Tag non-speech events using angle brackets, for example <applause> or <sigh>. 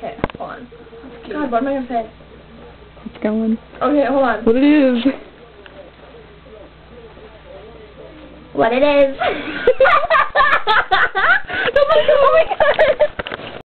Okay, hold on. God, what am I gonna say? It's going. Okay, hold on. What it is. What it is. <laughs>